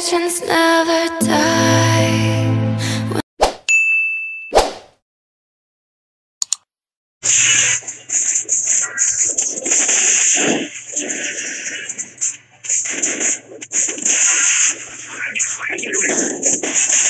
legends never die. When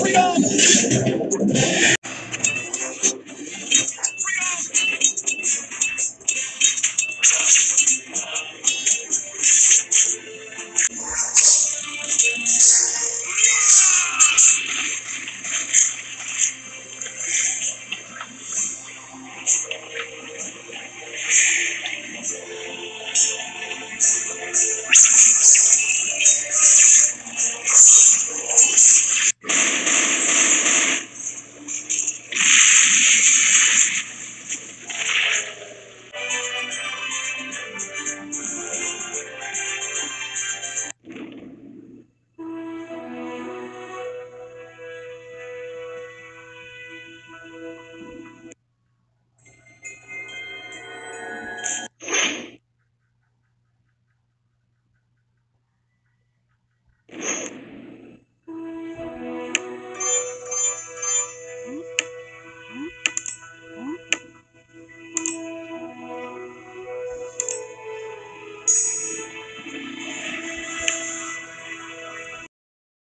Freedom!